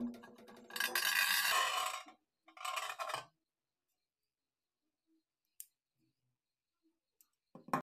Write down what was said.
you